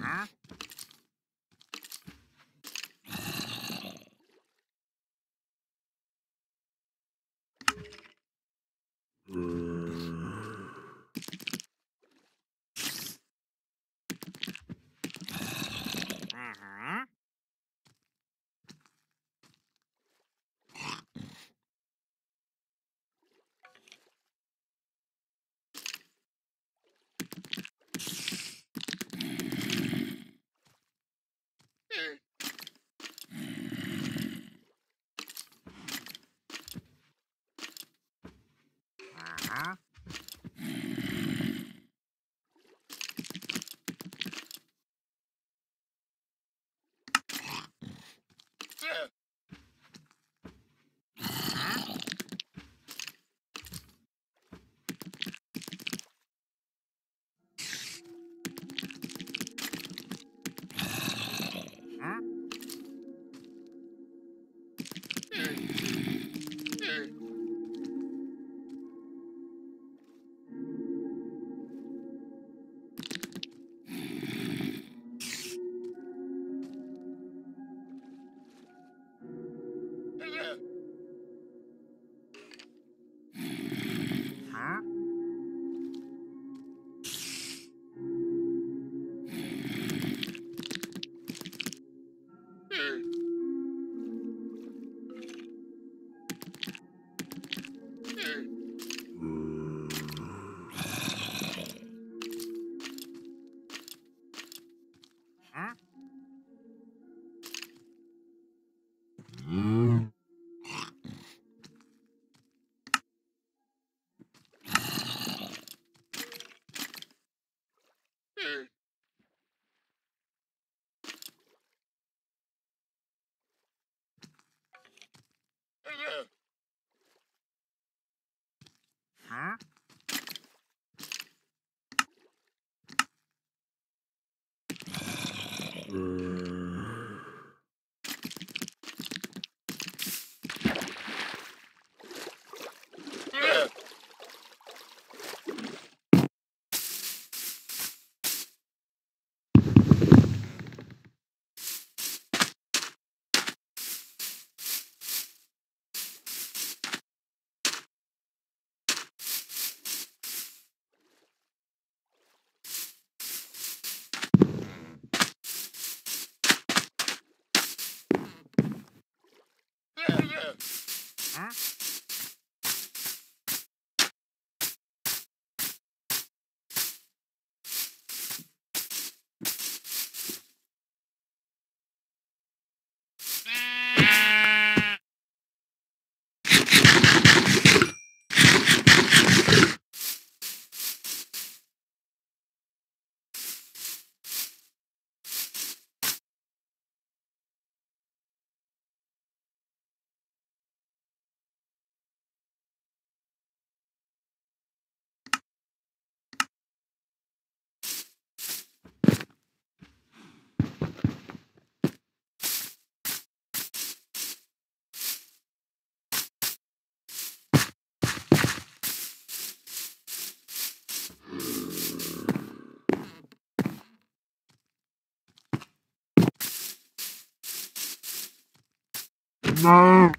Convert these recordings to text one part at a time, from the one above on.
啊。Huh? No.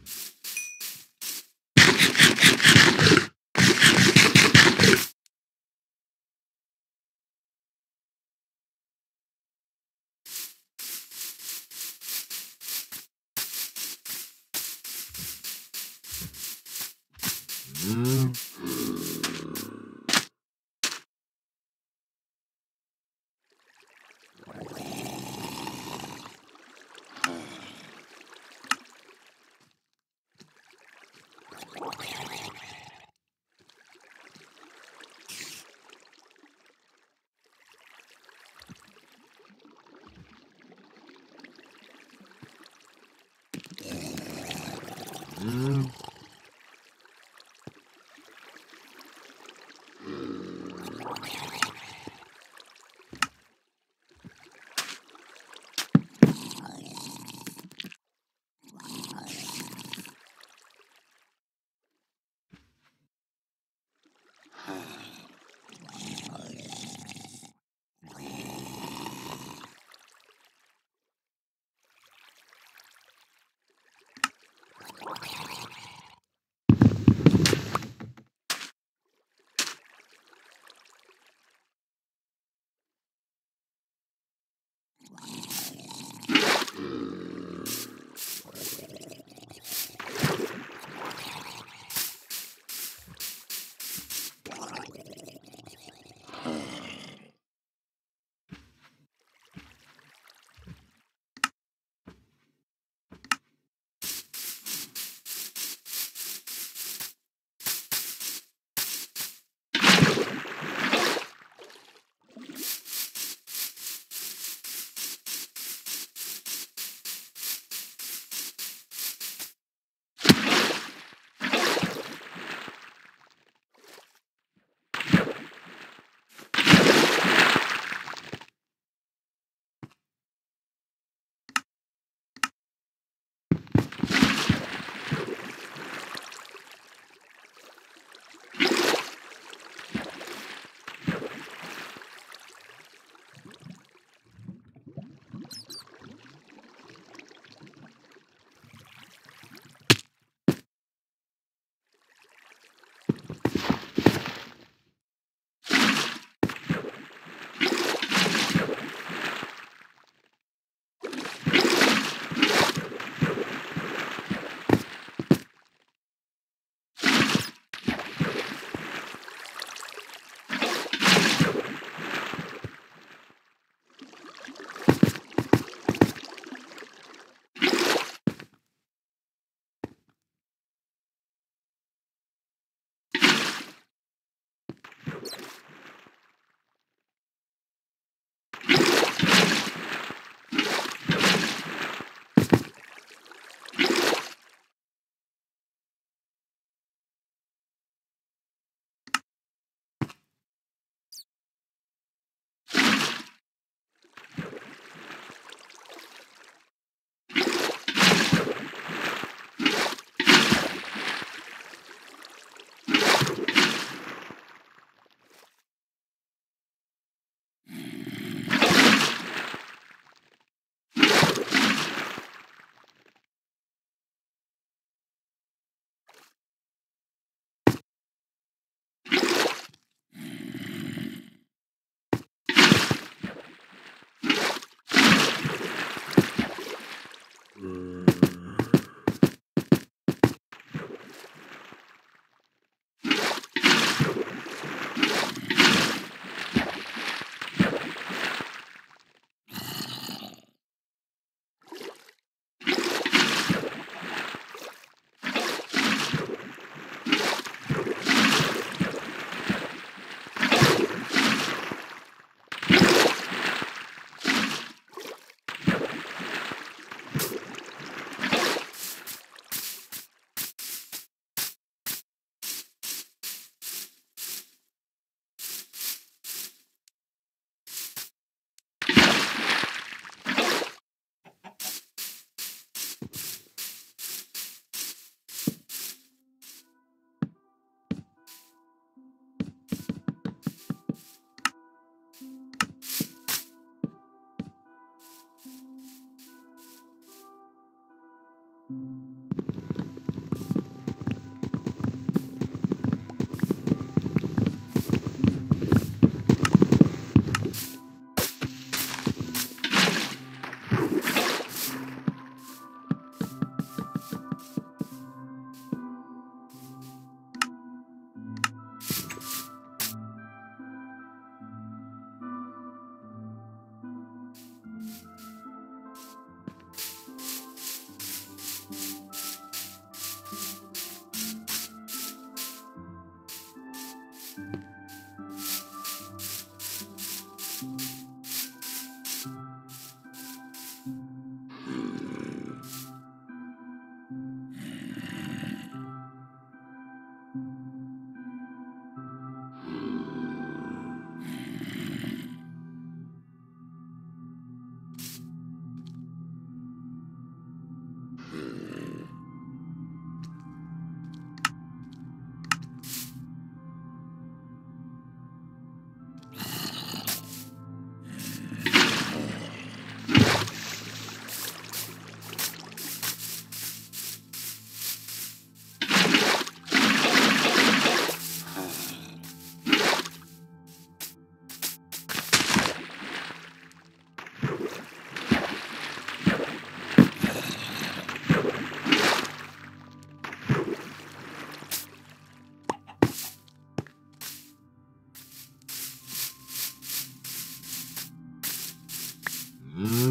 Mm.